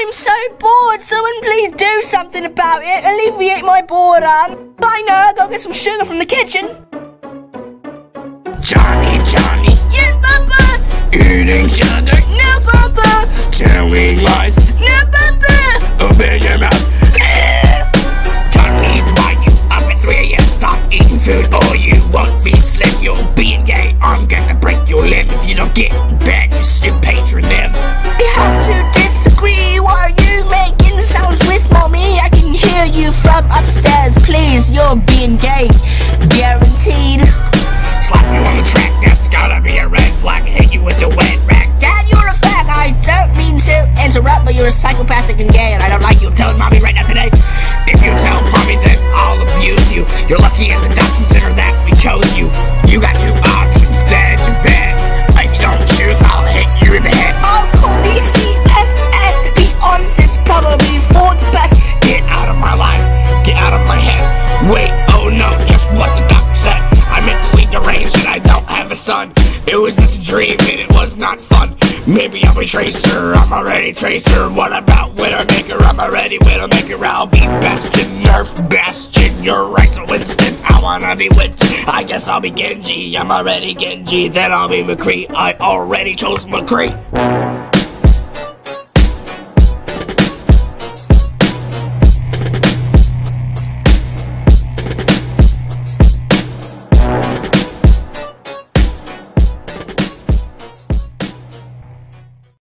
I'm so bored. Someone please do something about it. Alleviate my boredom. I know, go get some sugar from the kitchen. Johnny, Johnny, Yes, Papa. eating sugar, No, Papa. telling lies, No, Papa. open your mouth. Johnny, why you up at 3 a.m.? Stop eating food or you won't be slim. You're being gay. I'm gonna break your limb if you don't get in Please, you're being gay. Guaranteed. Slap you on the track, that's gotta be a red flag. Hit you with the wet rag. Dad, you're a fag. I don't mean to interrupt, but you're a psychopathic and gay, and I don't like you. Tell mommy right now today. If you tell mommy, then I'll abuse you. You're lucky in the adoption center that we chose you. You got two Wait, oh no, just what the doctor said. I'm mentally deranged and I don't have a son. It was just a dream and it was not fun. Maybe I'll be Tracer, I'm already Tracer. What about Widowmaker? I'm already Widowmaker. I'll be Bastion, Nerf Bastion. You're right, so Winston. I wanna be Winston. I guess I'll be Genji. I'm already Genji. Then I'll be McCree. I already chose McCree.